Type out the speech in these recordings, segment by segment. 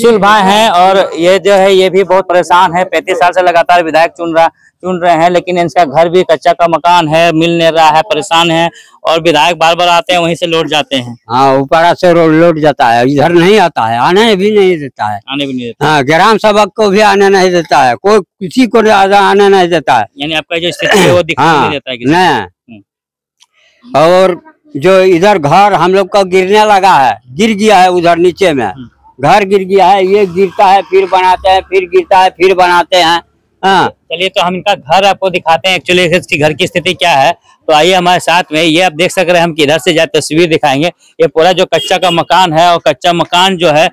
सुल भाई हैं और ये जो है ये भी बहुत परेशान है। पैंतीस साल से लगातार विधायक चुन रहा चुन रहे हैं लेकिन इनका घर भी कच्चा का मकान है मिल नहीं रहा है परेशान है और विधायक बार बार आते हैं वहीं से लौट जाते हैं। हाँ ऊपर से रोड लौट जाता है इधर नहीं आता है आने भी नहीं देता है। आने भी नहीं देते। हाँ ग्राम सभक को भी आने नहीं देता है कोई किसी को आने नहीं देता है। यानी आपका जो स्थिति है वो दिखाई हाँ नहीं देता है और जो इधर घर हम लोग का गिरने लगा है गिर गया है उधर नीचे में। घर गिर गया है, ये गिरता है, फिर बनाते हैं, फिर गिरता है, फिर बनाते हैं। हाँ। चलिए तो हम इनका घर आपको दिखाते हैं। एक्चुअली इसकी घर की स्थिति क्या है? तो आइए हमारे साथ में, ये आप देख सक रहे हैं, हम किधर से जाए तस्वीर दिखाएँगे। ये पूरा जो कच्चा का मकान है, और कच्चा मकान जो है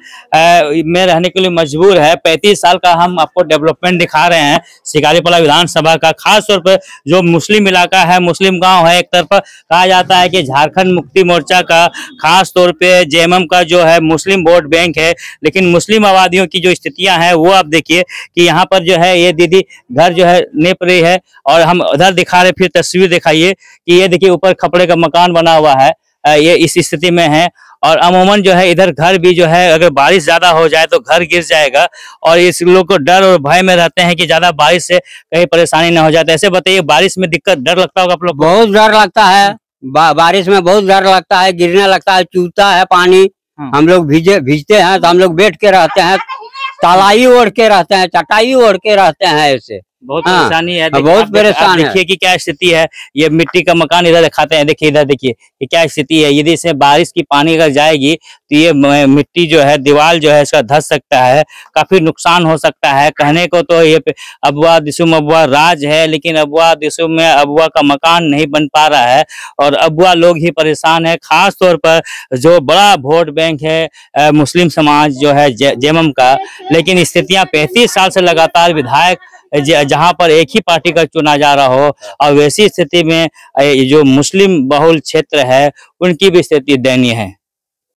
में रहने के लिए मजबूर है। पैंतीस साल का हम आपको डेवलपमेंट दिखा रहे हैं शिकारीपला विधानसभा का। खास तौर पर जो मुस्लिम इलाका है, मुस्लिम गाँव है, एक तरफ़ कहा जाता है कि झारखंड मुक्ति मोर्चा का, खास तौर पे जेएमएम का जो है, मुस्लिम वोट बैंक है। लेकिन मुस्लिम आबादियों की जो स्थितियाँ हैं, वो आप देखिए कि यहाँ पर जो है, ये दीदी घर जो है नेप रही है और हम उधर दिखा रहे फिर तस्वीर दिखाइए कि ये देखिए ऊपर खपड़े का मकान बना हुआ है ये इस स्थिति में है। और अमूमन जो है इधर घर भी जो है अगर बारिश ज़्यादा हो जाए तो घर गिर जाएगा और इस लोग को डर और भय में रहते हैं कि ज़्यादा बारिश से कहीं परेशानी ना हो जाए। तो ऐसे बताइए बारिश में दिक्कत डर लगता होगा आप लोग बहुत डर लगता है। बा, बारिश में बहुत डर लगता है गिरने लगता है चूता है पानी। हाँ। हम लोग भीजे भीजते हैं तो हम लोग बैठ के रहते हैं तालाई ओढ़ के रहते हैं चटाई ओढ़ के रहते हैं ऐसे। बहुत हाँ, परेशानी है हाँ, बहुत परेशान देखिए कि क्या स्थिति है। ये मिट्टी का मकान इधर दिखाते हैं देखिए इधर देखिए कि क्या स्थिति है। यदि इसमें बारिश की पानी अगर जाएगी तो ये मिट्टी जो है दीवार जो है इसका धस सकता है काफ़ी नुकसान हो सकता है। कहने को तो ये अबुआ दिसुम अबुआ राज है लेकिन अबुआ दिसुम में अबुआ का मकान नहीं बन पा रहा है और अबुआ लोग ही परेशान है। खास तौर पर जो बड़ा वोट बैंक है मुस्लिम समाज जो है जेमम का। लेकिन स्थितियाँ पैंतीस साल से लगातार विधायक जहाँ पर एक ही पार्टी का चुना जा रहा हो, और वैसी स्थिति में जो मुस्लिम बहुल क्षेत्र है, उनकी भी स्थिति दयनीय है।